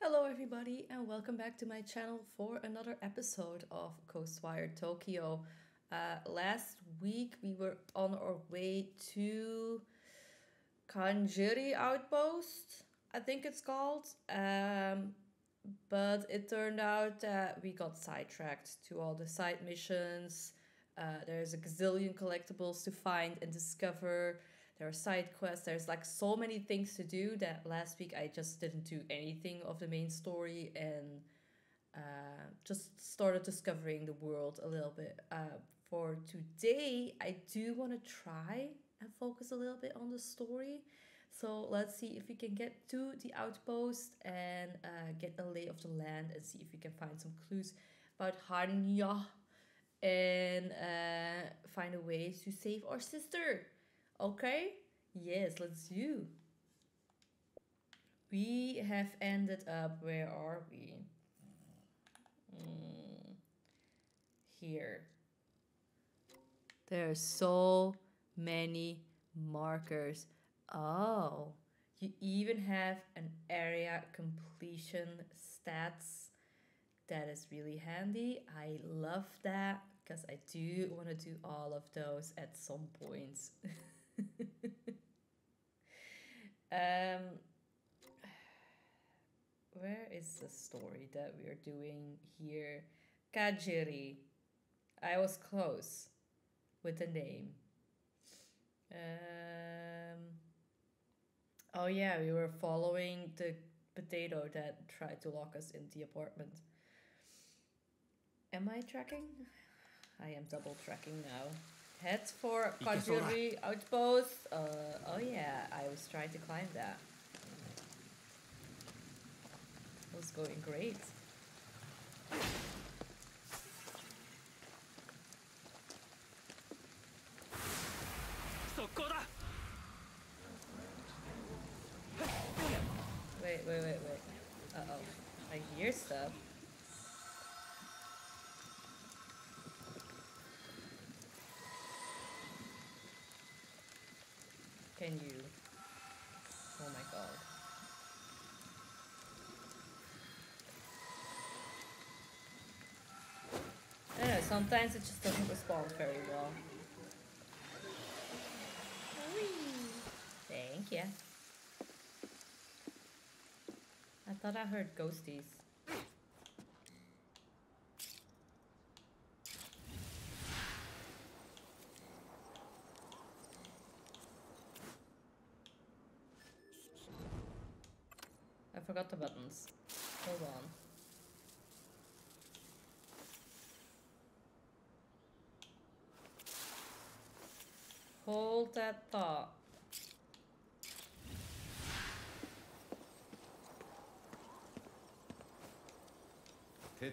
Hello everybody and welcome back to my channel for another episode of Ghostwire Tokyo. Uh, last week we were on our way to Kanjiri Outpost, I think it's called. Um, but it turned out that we got sidetracked to all the side missions. Uh, there's a gazillion collectibles to find and discover. There are side quests. There's like so many things to do that last week I just didn't do anything of the main story and uh, just started discovering the world a little bit. Uh, for today, I do want to try and focus a little bit on the story. So let's see if we can get to the outpost and uh, get a lay of the land and see if we can find some clues about Hannya and uh, find a way to save our sister. Okay? Yes, let's do. We have ended up, where are we? Mm, here. There are so many markers. Oh, you even have an area completion stats. That is really handy. I love that because I do want to do all of those at some points. um, where is the story that we are doing here? Kajiri. I was close with the name. Um, oh yeah, we were following the potato that tried to lock us in the apartment. Am I tracking? I am double tracking now. Heads for Kajiri outpost. Uh, oh yeah, I was trying to climb that. It was going great. Wait, wait, wait, wait. Uh oh. I hear stuff. Can you? Oh my god. I know, sometimes it just doesn't respond very well. Thank you. I thought I heard ghosties.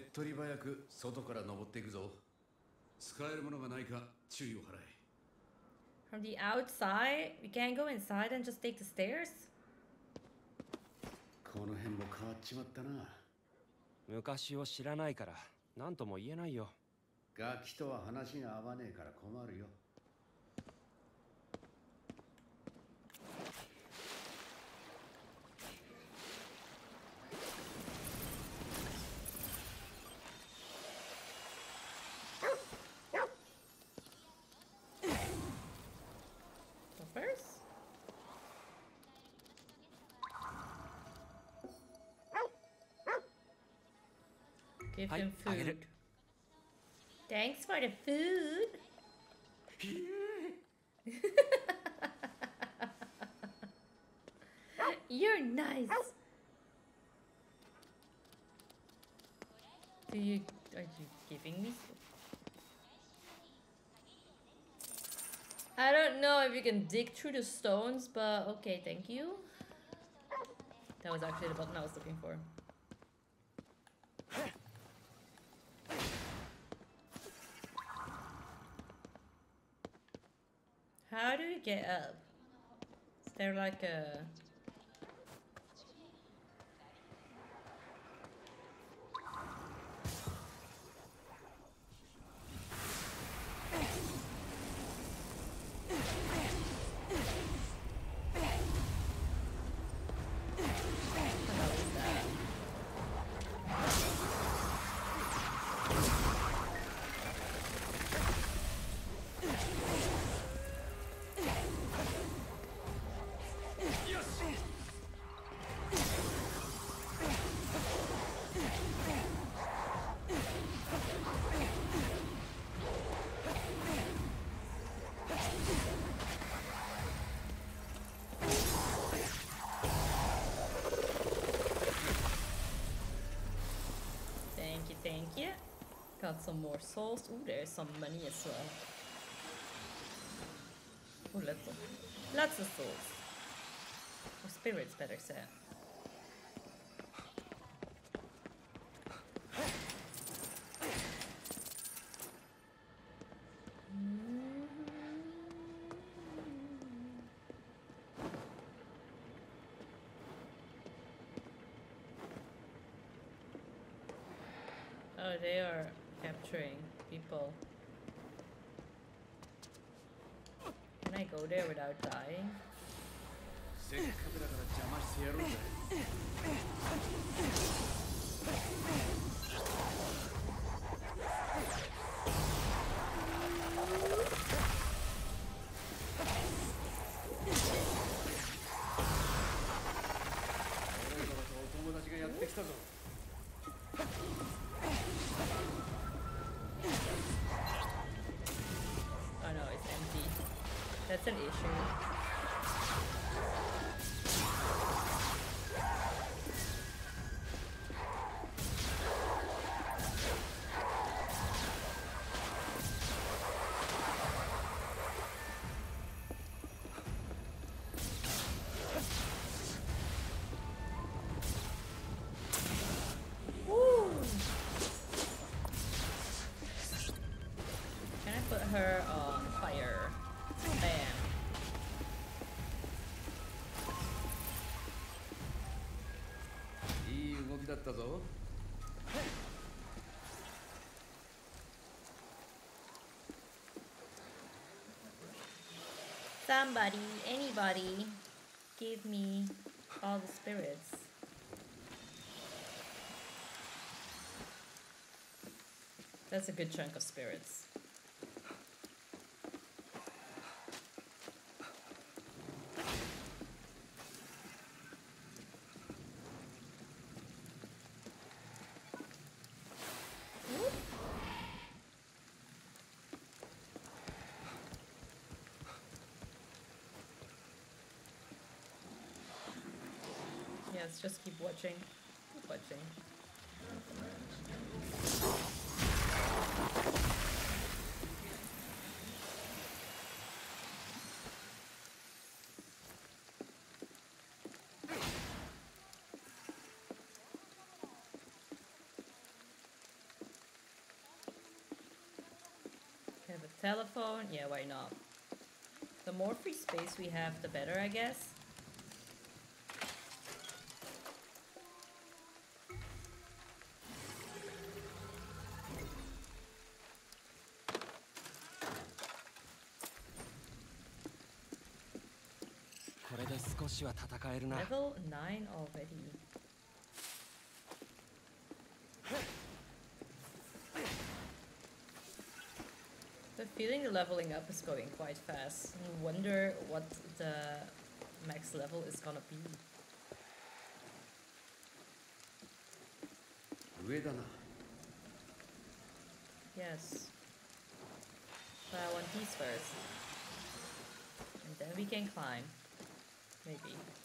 手っ取り早く外から登っていくぞ使えるものがないか注意を払え From the outside? We can't go inside and just take the stairs? この辺も変わっちまったな昔を知らないから何とも言えないよガキとは話が合わねえから困るよ Give Hi, him food. it. Thanks for the food. You're nice. Do you are you giving me? I don't know if you can dig through the stones, but okay, thank you. That was actually the button I was looking for. How do we get up? Is there like a... Thank you, thank you. Got some more souls. Ooh, there's some money as well. Ooh, lots of, lots of souls. Or spirits, better said. There without dying? ったぞ Somebody, anybody, give me all the spirits. That's a good chunk of spirits. Just keep watching. Keep watching. Have a telephone? Yeah, why not? The more free space we have, the better, I guess. しは戦えるな Level 9 already. The feeling the leveling up is going quite fast. I wonder what the max level is gonna be. 上だな Yes. But I want these first. And then we can climb. Maybe.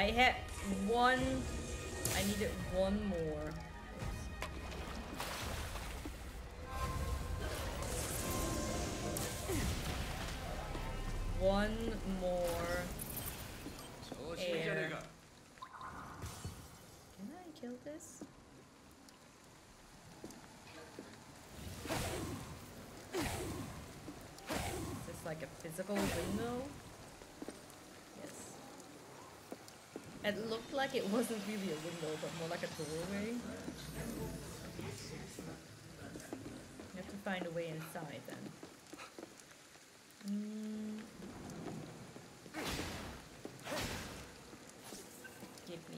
I had one. I needed one more. one more air. Can I kill this? Is this like a physical window? It looked like it wasn't really a window, but more like a doorway. You have to find a way inside then. Mm. Give me.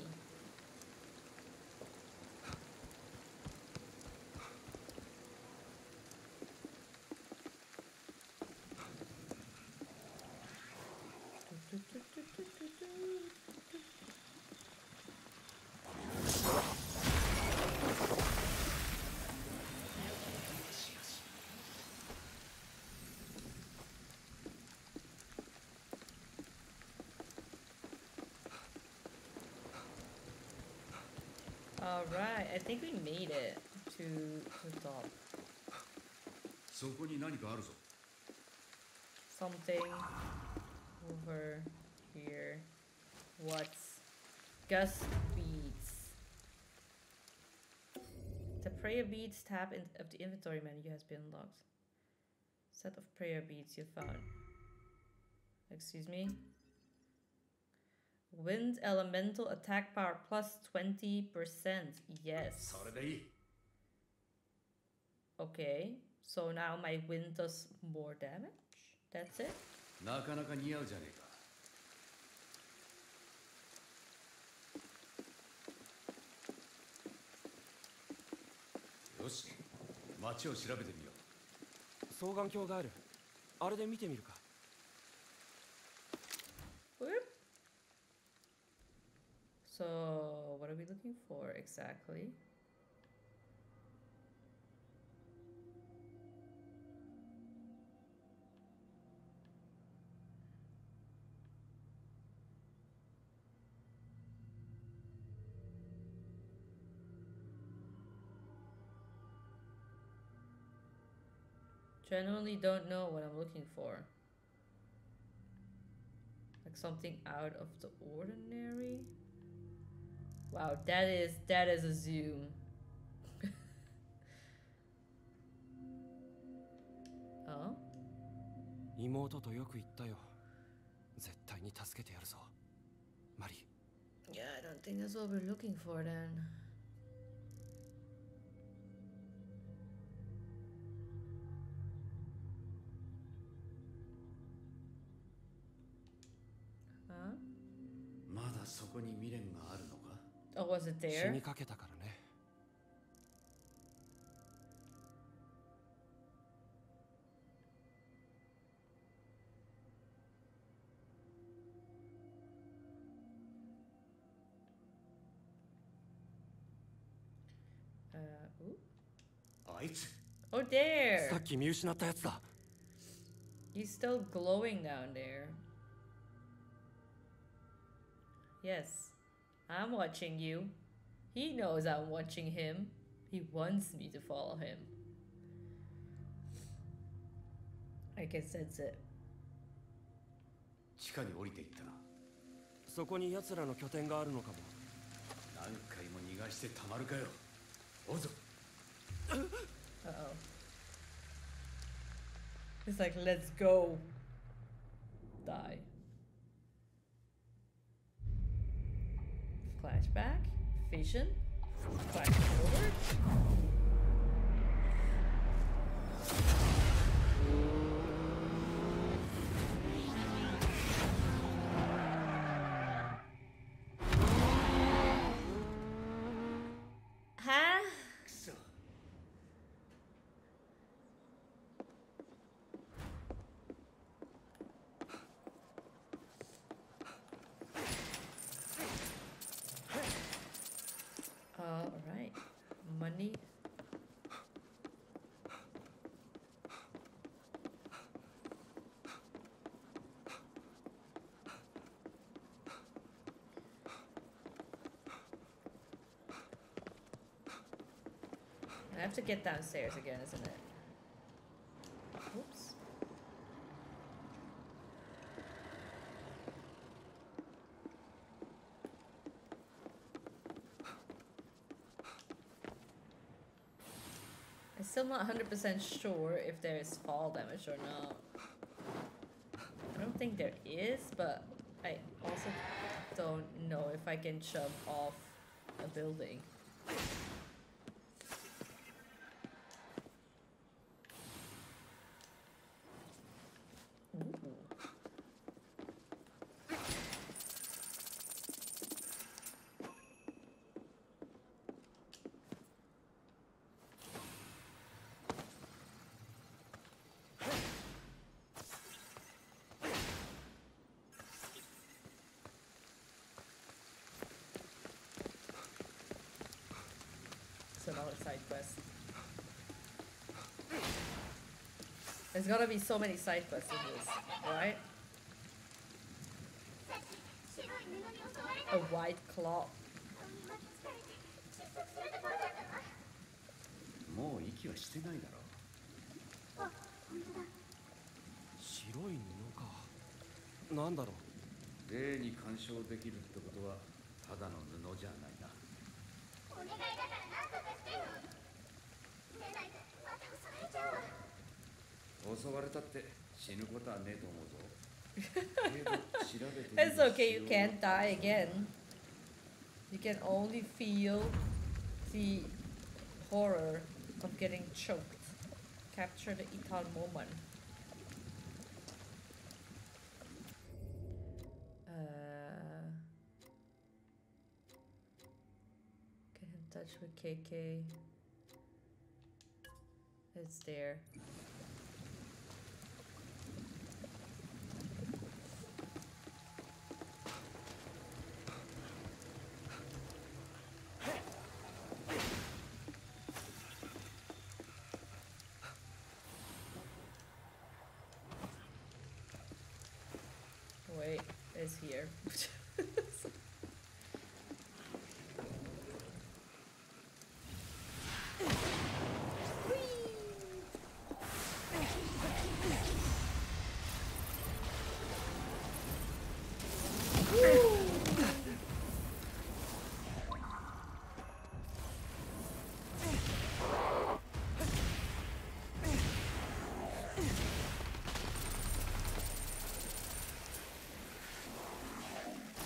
All right, I think we made it to the top. そこに何かあるぞ Something over here. What's gust beads? The prayer beads tab in, of the inventory menu has been unlocked. Set of prayer beads you found. Excuse me. Wind elemental attack power plus 20%. Yes. それでいい Okay. So now my wind does more damage? That's it? なかなか似合うじゃねえか よし街を調べてみよう双眼鏡があるあれで見てみるか Whoop. so, what are we looking for exactly? Genuinely don't know what I'm looking for. Like something out of the ordinary? Wow, that is that is a zoom. oh? 妹とよく言ったよ絶対に助けてやるぞマリ Yeah, I don't think that's what we're looking for then. Huh? まだそこに未練があるのか Oh, was it 死 there? にかけたからね Uh, ooh. あいつ Oh, there! さっき見失ったやつだ He's still glowing down there. Yes, I'm watching you. He knows I'm watching him. He wants me to follow him. I can sense it. 地下に降りていったなそこに奴らの拠点があるのかも何回も逃がしてたまるかよおうぞ Uh oh. It's like, let's go. Die. Flashback. Vision. Flash forward. I have to get downstairs again, isn't it? Oops. I'm still not 100% sure if there is fall damage or not. I don't think there is, but I also don't know if I can jump off a building. got to be so many side right? A white cloth. もう息はしてないだろう。白い布か。なんだろう。に干渉できるってことはただの布じゃないな。お願いだから何とかしてよ。出ないとまた襲われちゃう。たって死ぬことはねえと思うぞけど調べてみる It's okay, you 必要 can't die again. You can only feel the horror of getting choked. Capture the Ital moment. Uh, get in touch with KK. It's there. It's here.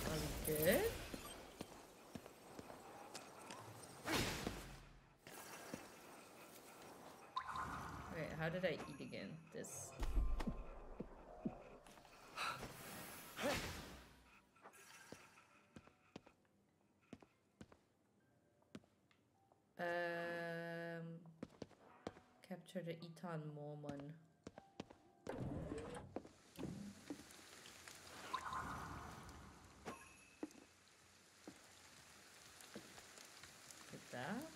Are we good? Wait, how did I eat again? This. Um, capture the Itan moment. Get that.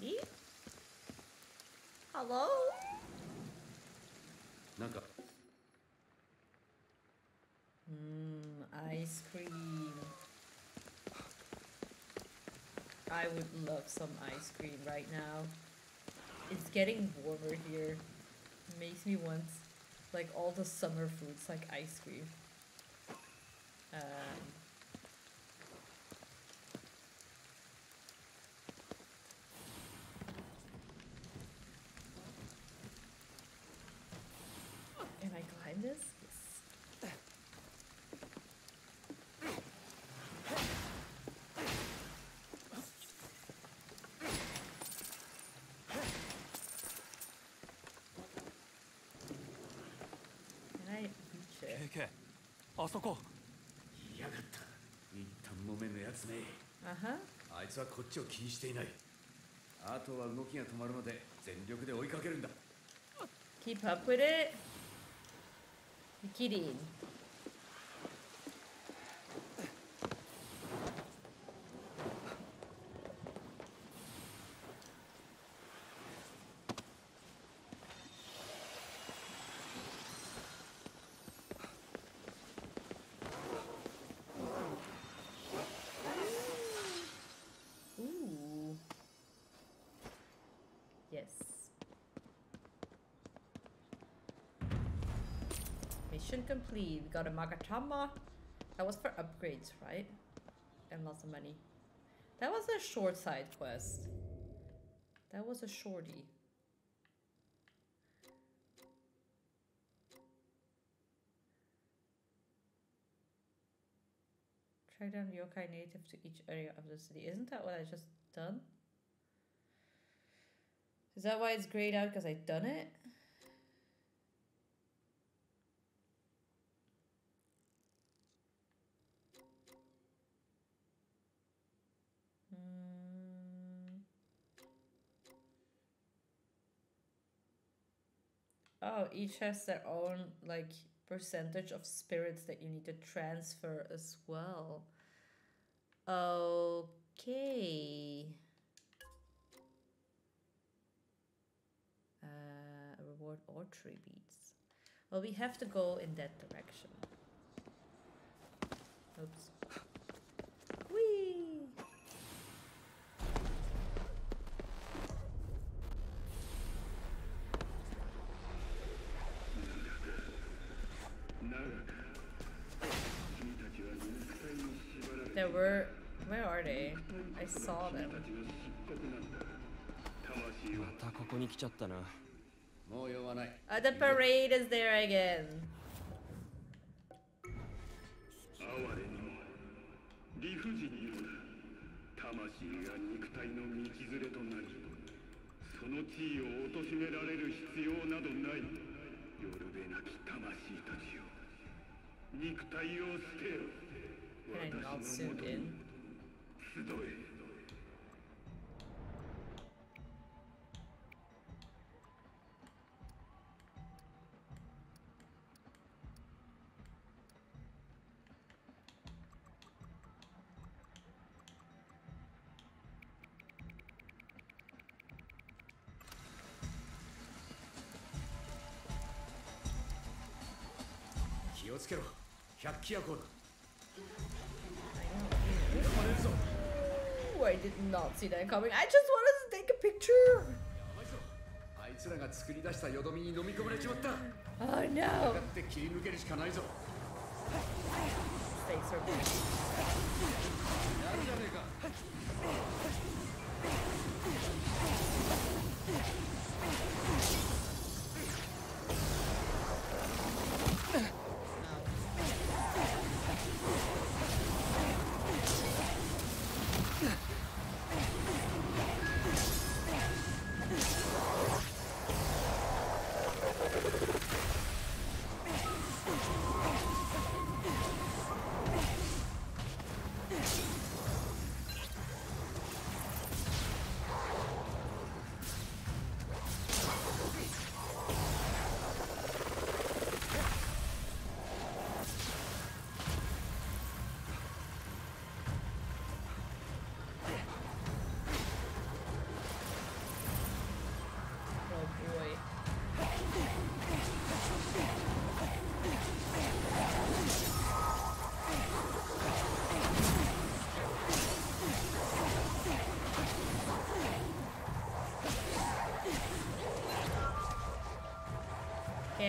Kitty? Hello? なんか Mmm, ice cream. I would love some ice cream right now. It's getting warmer here. makes me want like all the summer foods like ice cream. あそこやがった一旦木綿のやつね Uh huh. あいつはこっちを気にしていないあとは動きが止まるまで全力で追いかけるんだ Keep up with it. You kidding? Mission complete. We got a Magatama. That was for upgrades, right? And lots of money. That was a short side quest. That was a shorty. Track down yokai native to each area of the city. Isn't that what I just done? Is that why it's grayed out? Because I done it? Each has their own like percentage of spirits that you need to transfer as well. Okay. Uh, reward archery beats. Well, we have to go in that direction. Oops. Were. Where are they? I saw them. またここに来ちゃったなもう用はない Uh, the parade is there again. 哀れにも理不尽に魂が肉体の道連れとなりその地位を貶められる必要などないよるべなき魂たちよ肉体を捨てよ And I'll zoom in. 気をつけろ百鬼夜行だ I did not see that coming. I just wanted to take a picture. Oh no.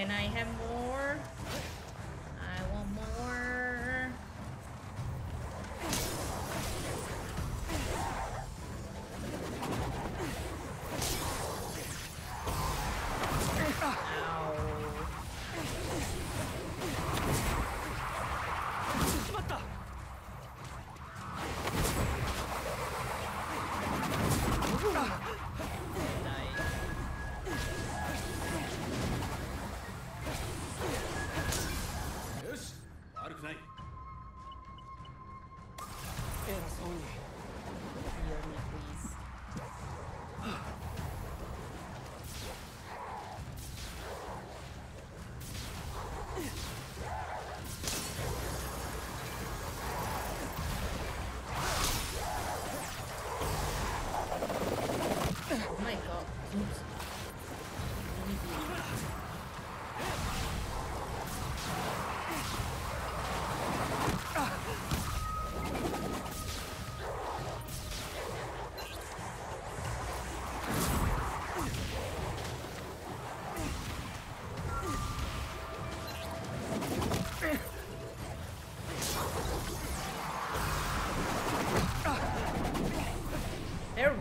Can I have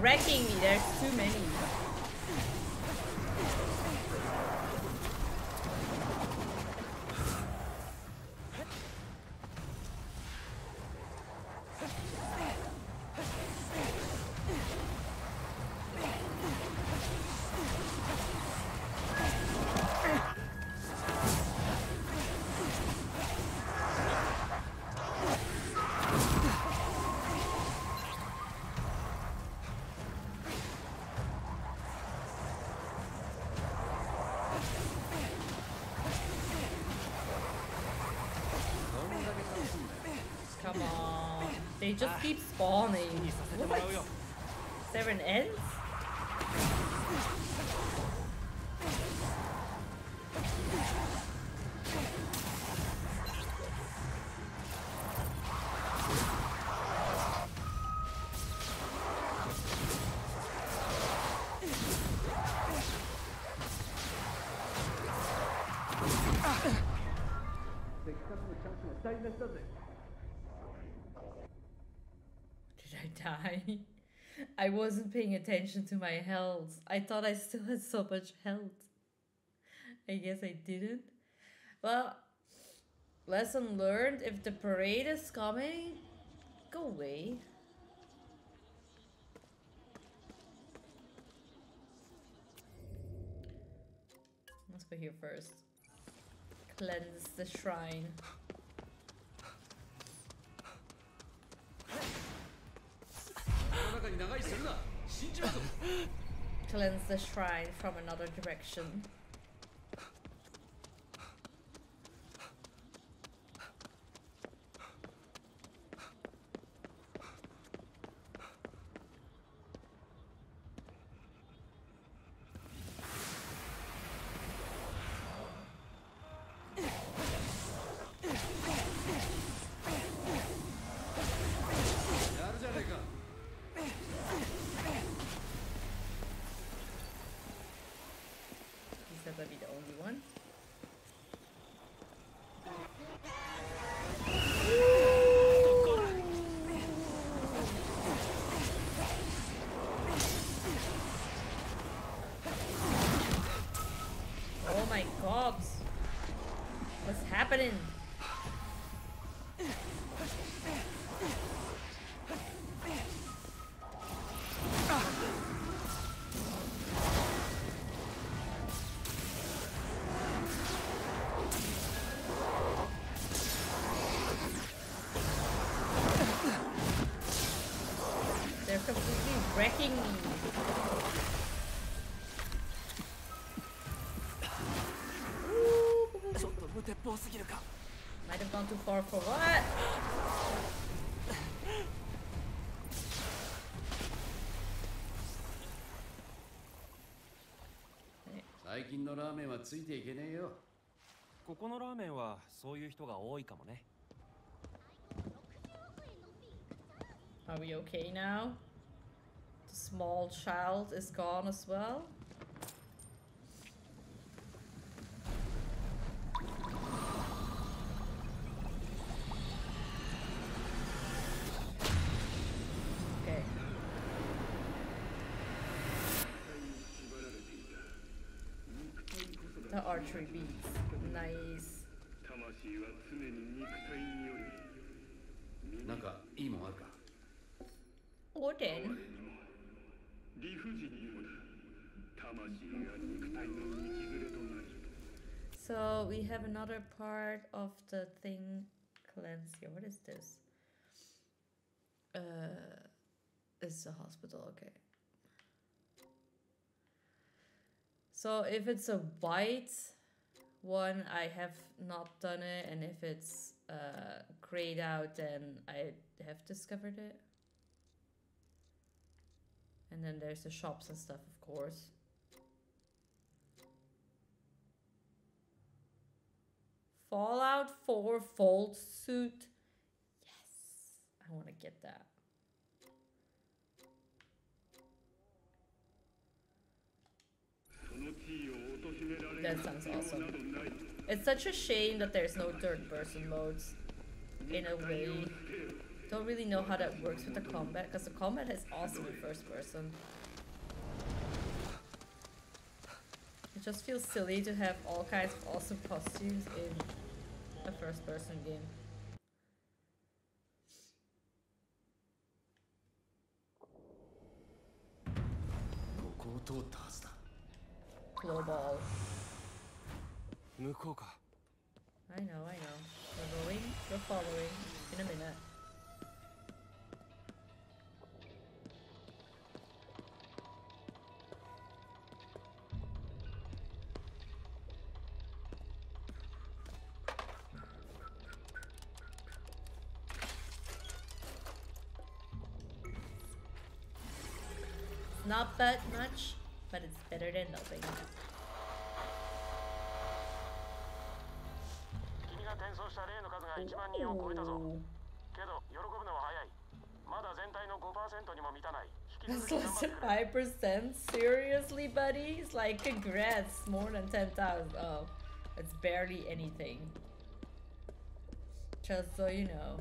wrecking me. There's too many. They just keep spawning. What? Seven ends? Wasn't paying attention to my health. I thought I still had so much health. I guess I didn't. Well, lesson learned if the parade is coming, go away. Let's go here first. Cleanse the shrine. Cleanse the shrine from another direction. wrecking me. Ooh. ちょっと無鉄砲すぎるか Might have gone too far for what? 最近のラーメンはついていけねえよここのラーメンはそういう人が多いかもね Are we okay now? The small child is gone as well. Okay. The archery beats. Nice. 魂は常に肉体によりなんかいいもんあるか Odin. So we have another part of the thing cleanse here. What is this? Uh, it's a hospital. Okay. So if it's a white one, I have not done it, and if it's uh, grayed out, then I have discovered it. And then there's the shops and stuff, of course. Fallout 4 Vault Suit. Yes, I want to get that. That sounds awesome. It's such a shame that there's no third person modes in a way. Don't really know how that works with the combat, because the combat is awesome in first person. It just feels silly to have all kinds of awesome costumes in a first person game. I know, I know. We're going, we're following in a minute. not that much, but it's better than nothing. So That's 5%? Seriously, buddy? It's like, congrats, more than 10,000. Oh, it's barely anything. Just so you know.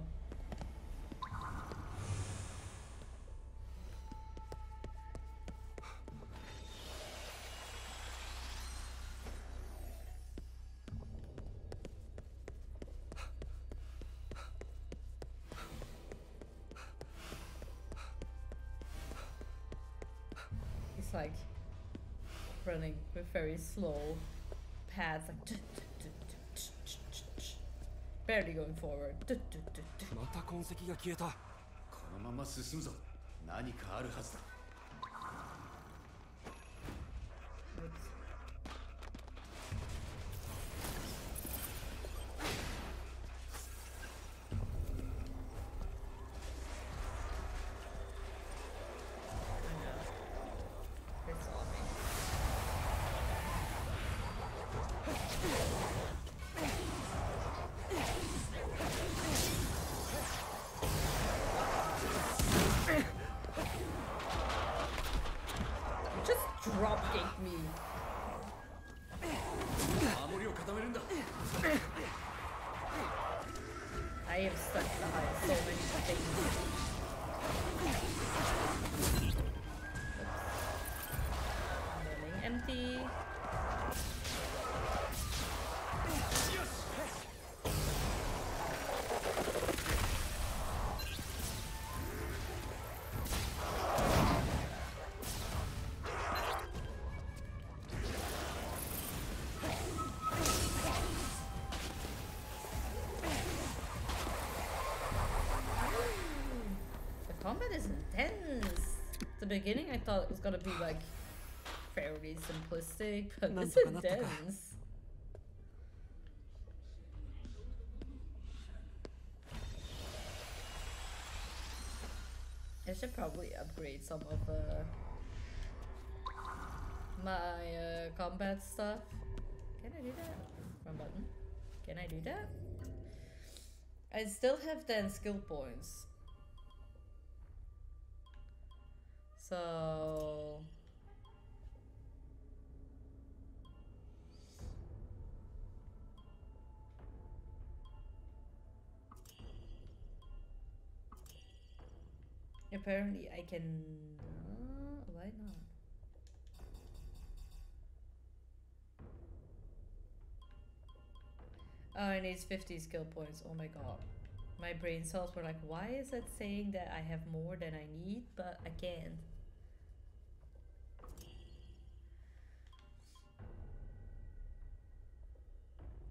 Pads, like barely going forward. また痕跡が消えたこのまま進むぞ何かあるはずだ combat is intense. At the beginning, I thought it was gonna be like fairly simplistic, but it's intense. I should probably upgrade some of uh, my uh, combat stuff. Can I do that? One button. Can I do that? I still have 10 skill points. So. Apparently, I can. Uh, why not? Oh, it needs 50 skill points. Oh my god. My brain cells were like, why is it saying that I have more than I need, but I can't?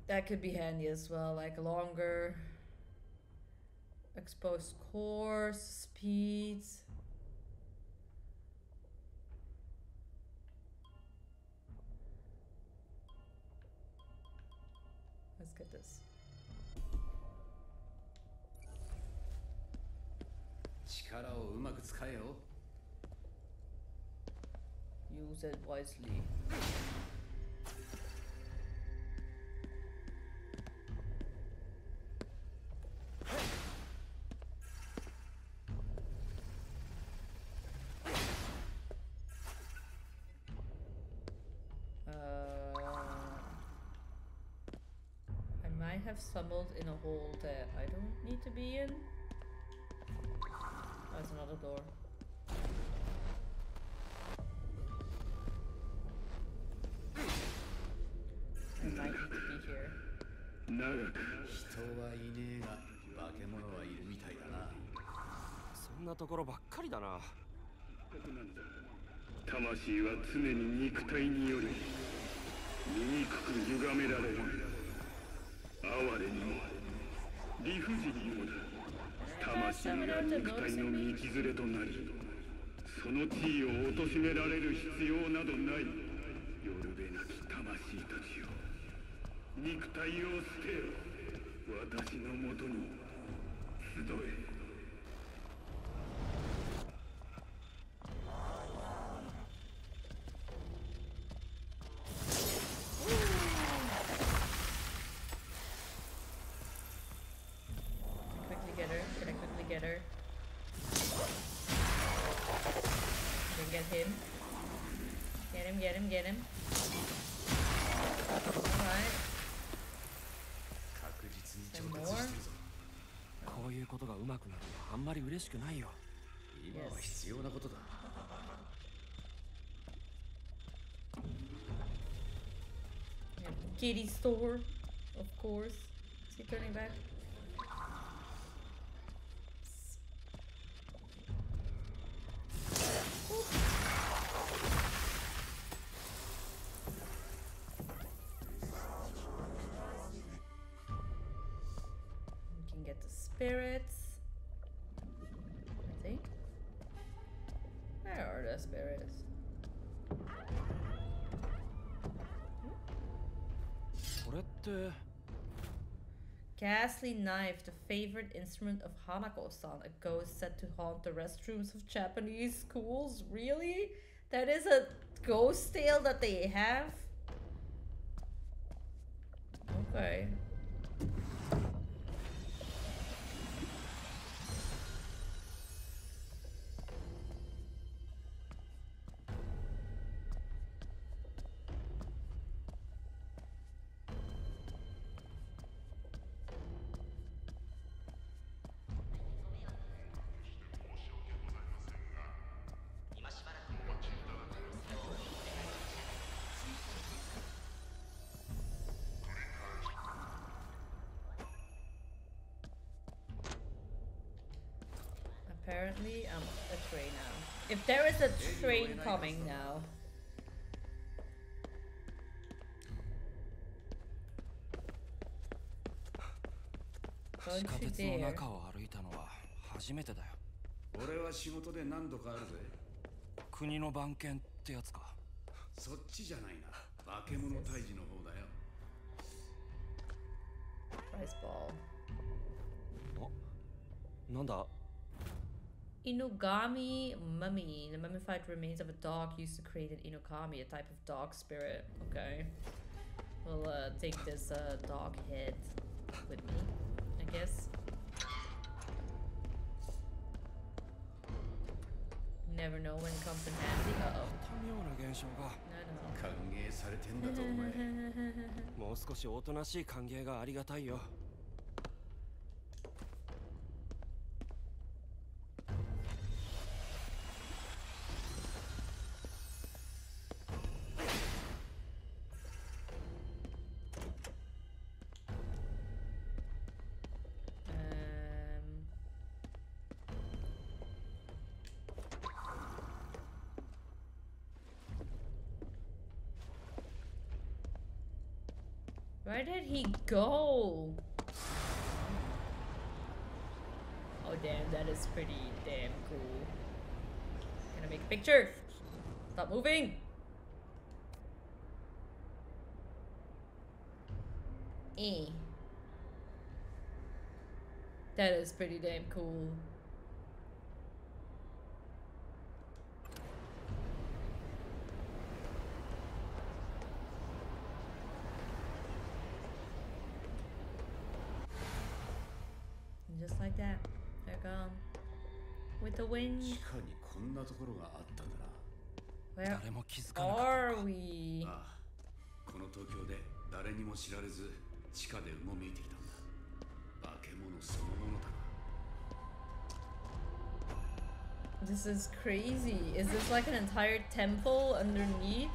That could be handy as well, like longer exposed course, speeds. Let's get this. Use it wisely. I have stumbled in a hole that I don't need to be in. There's another door. I might need to be here. 長く人はいねえが化け物はいるみたいだなそんなところばっかりだな魂は常に肉体により醜く歪められる哀れにも理不尽にもだ魂が肉体の道連れとなりその地位を貶められる必要などない。よるべなき魂たちよ。肉体を捨てよ。私のもとに。嬉しくないよ今は必要なことだ Yeah, kitty store, of course. Is he turning back? We can get the spirits. the... Uh, Ghastly knife, the favorite instrument of Hanako-san, a ghost said to haunt the restrooms of Japanese schools. Really? That is a ghost tale that they have? Okay. Apparently, I'm a train now. If there is a train coming now. Don't 地下 you 鉄の dare. 中を歩いたのは初めてだよ俺は仕事で何度かあるぜ国の番犬ってやつかそっちじゃないな化け物退治の方だよ Rice ball. なんだ Inugami mummy, the mummified remains of a dog used to create an inugami, a type of dog spirit. Okay. We'll uh, take this uh, dog head with me, I guess. Never know when it comes in handy. Uh oh. 多 go? Oh damn, that is pretty damn cool. Gonna make a picture. Stop moving. Eh. That is pretty damn cool. the wind, 地下にこんなところがあったんだな where 誰も気づかなかった are we? ああこの東京で誰にも知られず地下でうごめいていたんだ化け物そのものだな This is crazy. Is this like an entire temple underneath?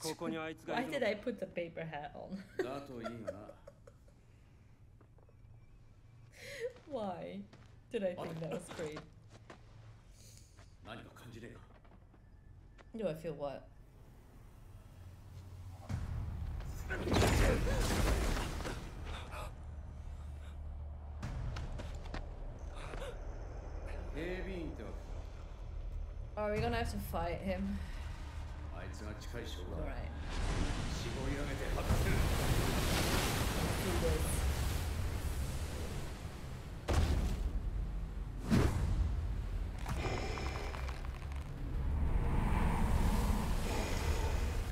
ここにあいつが Why いる did の I put the paper hat on? だといいがな Why did I think that was great? 何か感じねえか Do I feel what? 警備員ってわけ Are we gonna have to fight him? かあいつが近い将来 Alright, 絞り上げて果たせる let's do this.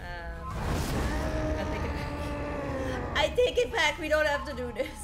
Um, I take it back. I take it back. We don't have to do this.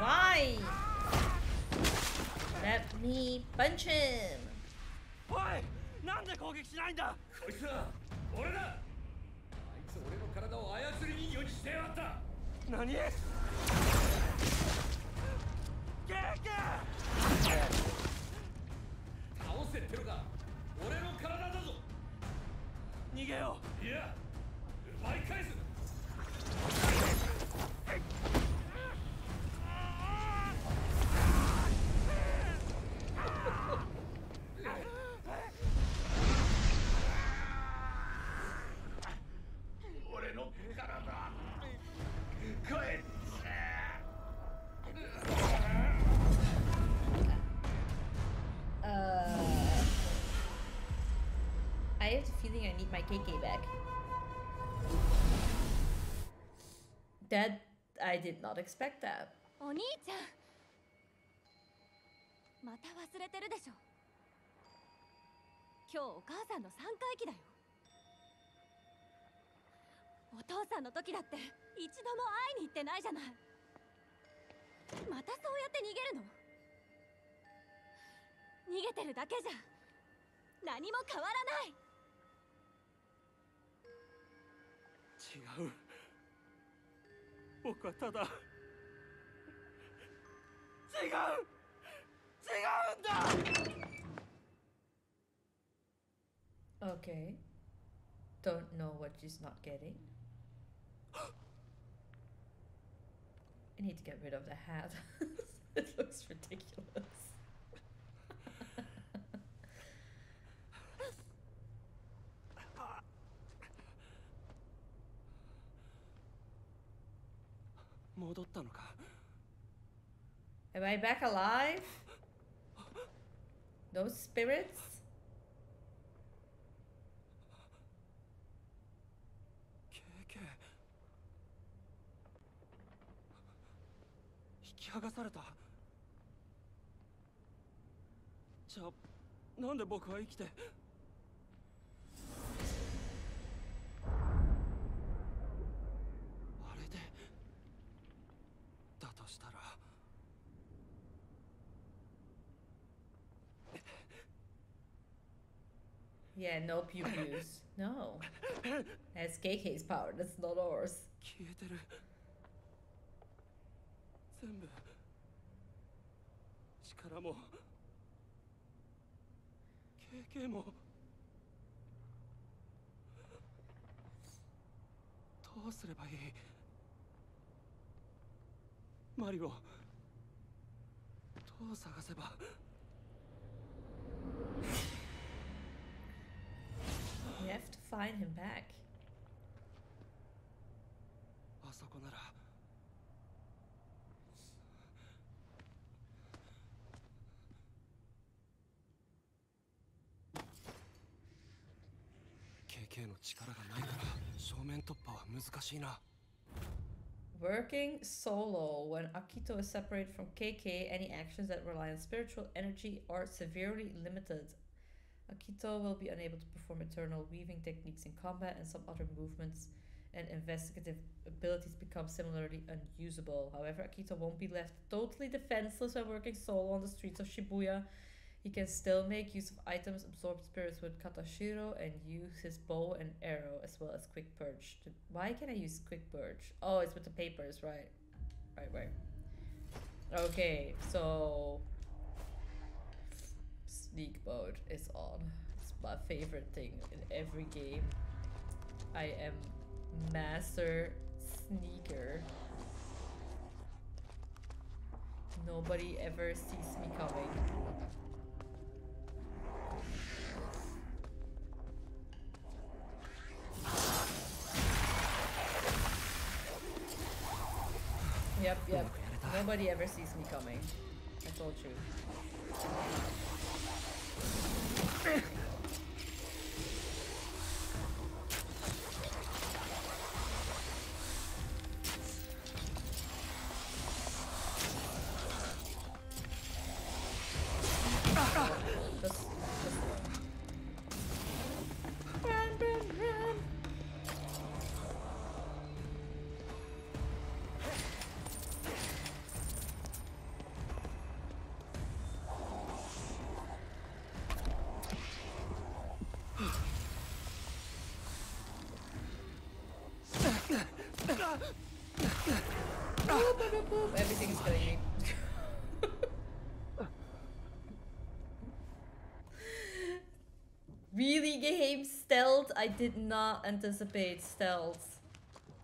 Why? Let me punch him. おいなんで攻撃しないんだ?こいつは俺だあいつ俺の体を操り人形にしてやがった何ゲーケ倒せってのか俺の体だぞ逃げよいや have the feeling I need my KK back. That I did not expect that. お兄ちゃん。また忘れてるでしょ。今日お母さんの3回忌だよ。お父さんの時だって一度も会いに行ってないじゃない。またそうやって逃げるの？逃げてるだけじゃ何も変わらない。違う僕はただ違う違うんだ Okay. Don't know what she's not getting. I need to get rid of the hat. it looks ridiculous. Am I back alive? Those spirits? き剥がされたじゃあなんで僕は生きてしたら Yeah, no pew pews. No. That's KK's power, that's not ours. 消えてる全部力も経験もどうすればいいマリをどう探せば。We have to find him back. あそこなら。経験の力がないから。正面突破は難しいな Working solo. When Akito is separated from KK, any actions that rely on spiritual energy are severely limited. Akito will be unable to perform ethereal weaving techniques in combat, and some other movements and investigative abilities become similarly unusable. However, Akito won't be left totally defenseless when working solo on the streets of Shibuya. He can still make use of items, absorb spirits with Katashiro, and use his bow and arrow, as well as Quick Purge. To- Why can I use Quick Purge? Oh, it's with the papers, right? Right, right. Okay, so sneak mode is on. It's my favorite thing in every game. I am master sneaker. Nobody ever sees me coming. Yep, yep. Nobody ever sees me coming. I told you. Boop, boop, boop. Everything's killing me. really game stealth? I did not anticipate stealth.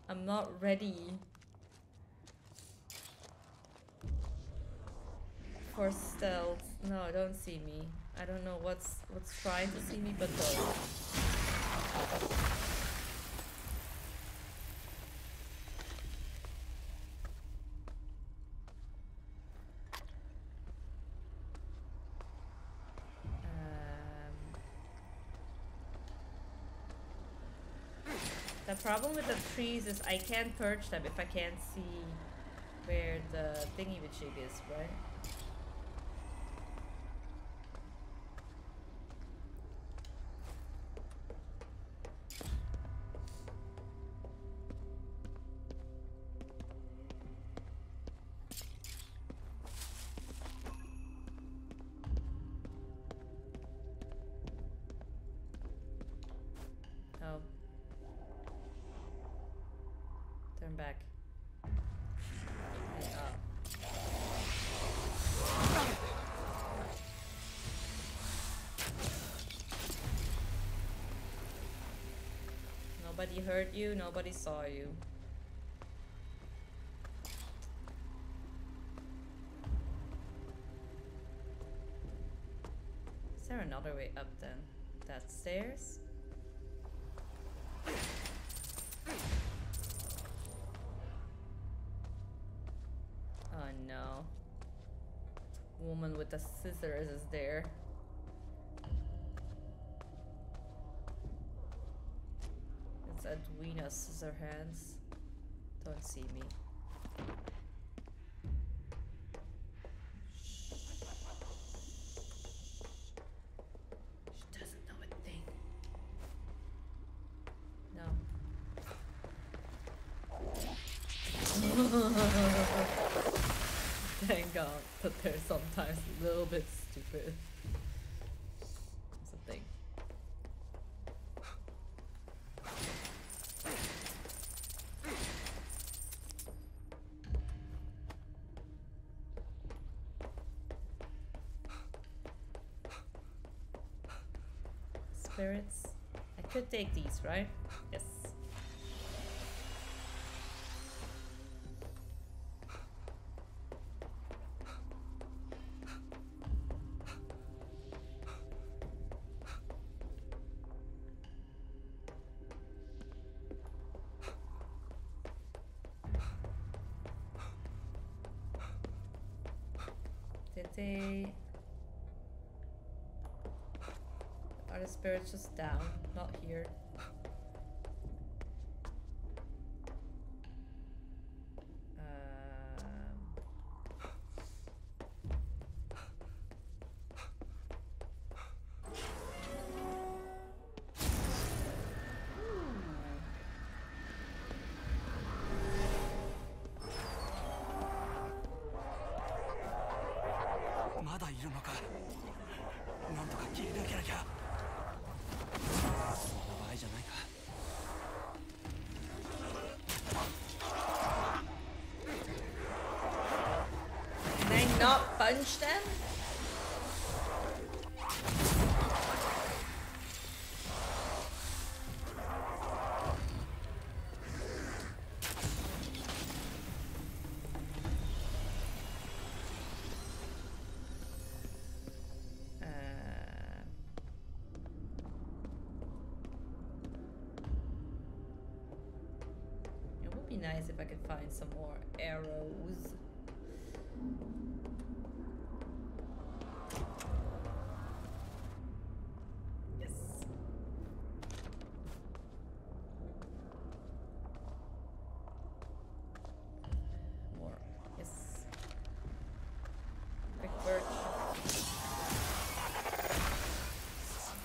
I'm not ready. For stealth. No, don't see me. I don't know what's what's trying to see me, but don't. Problem with the trees is I can't perch them if I can't see where the thingy jig is, right? Nobody heard you, nobody saw you. Is there another way up then? That stairs? With the scissors is there. It's Edwina Scissorhands. Don't see me. She doesn't know a thing. No. Thank God that they're sometimes a little bit stupid. That's a thing. Spirits. I could take these, right? Are the spirits just down? Not here. Punch them? Uh, It would be nice if I could find some more arrows. Yes. More. Yes. Quick Purge.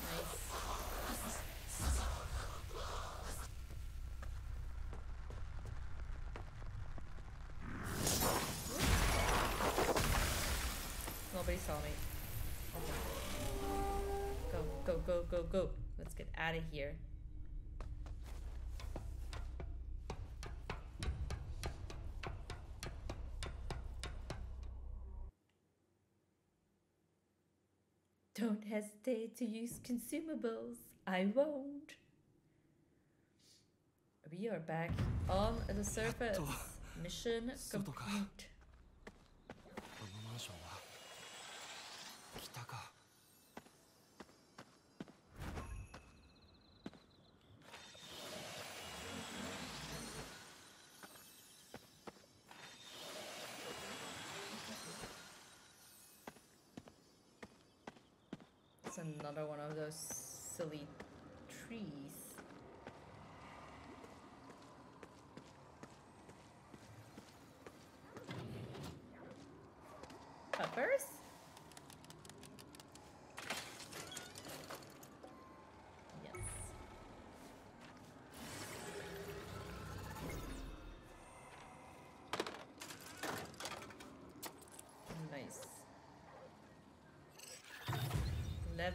Nice. Nobody saw me. Oh go, go, go, go, go. Let's get out of here. Don't hesitate to use consumables. I won't. We are back on the surface. Mission complete.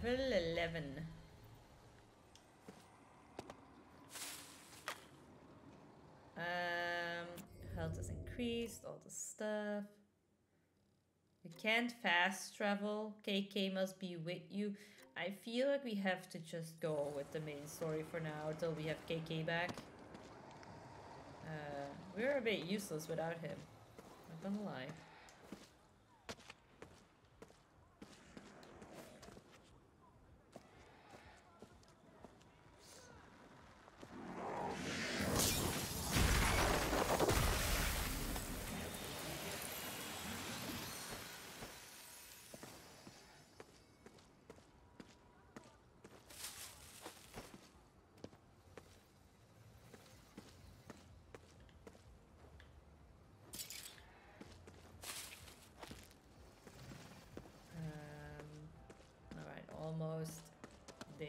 Level 11. Um, health is increased, all the stuff. We can't fast travel. KK must be with you. I feel like we have to just go with the main story for now until we have KK back. Uh, we're a bit useless without him. Not gonna lie.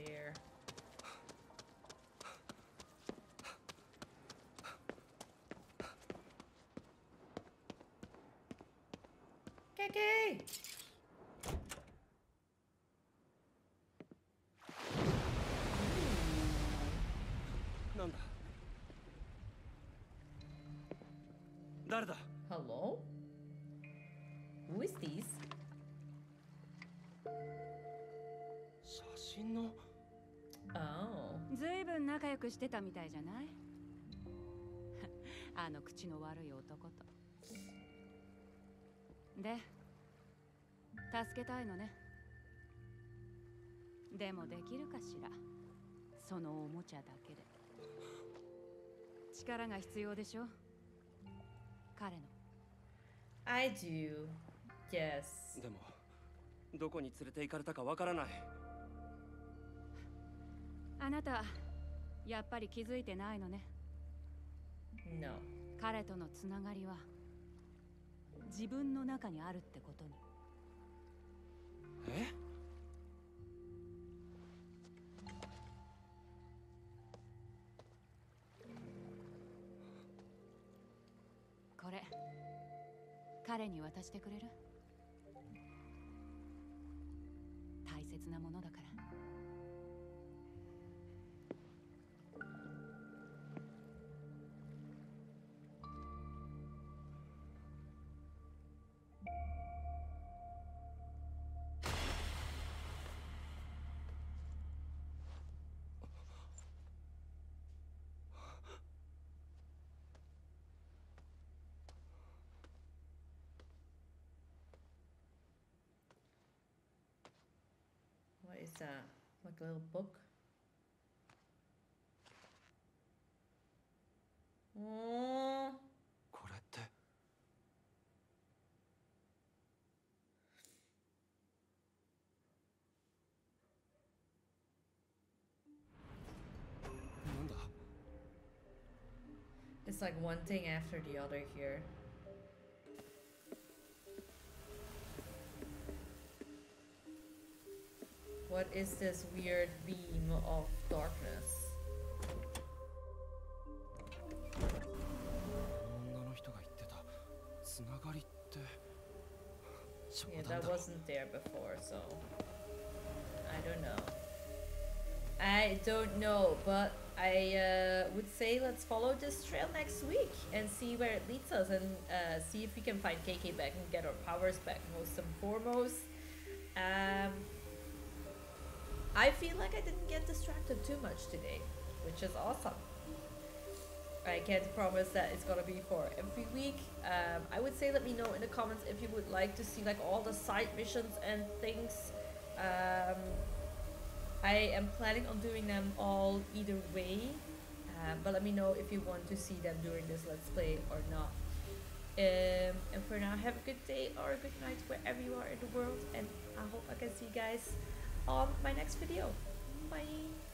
There. KK! してたみたいじゃない？あの口の悪い男と。で助けたいのね。でもできるかしら？そのおもちゃだけで。力が必要でしょ？彼の。I do. Yes. でもどこに連れて行かれたかわからない。あなたやっぱり気づいてないのね。No. 彼とのつながりは自分の中にあるってことに。え？これ彼に渡してくれる？is that? Like a little book? Oh, これってなんだ it's like one thing after the other here. What is this weird beam of darkness? Yeah, that wasn't there before, so... I don't know. I don't know, but I uh, would say let's follow this trail next week and see where it leads us and uh, see if we can find KK back and get our powers back, most and foremost. Um, I feel like I didn't get distracted too much today, which is awesome. I can't promise that it's gonna be for every week. Um, I would say let me know in the comments if you would like to see like all the side missions and things. Um, I am planning on doing them all either way, um, but let me know if you want to see them during this let's play or not. Um, and for now, have a good day or a good night wherever you are in the world, and I hope I can see you guys on my next video. Bye.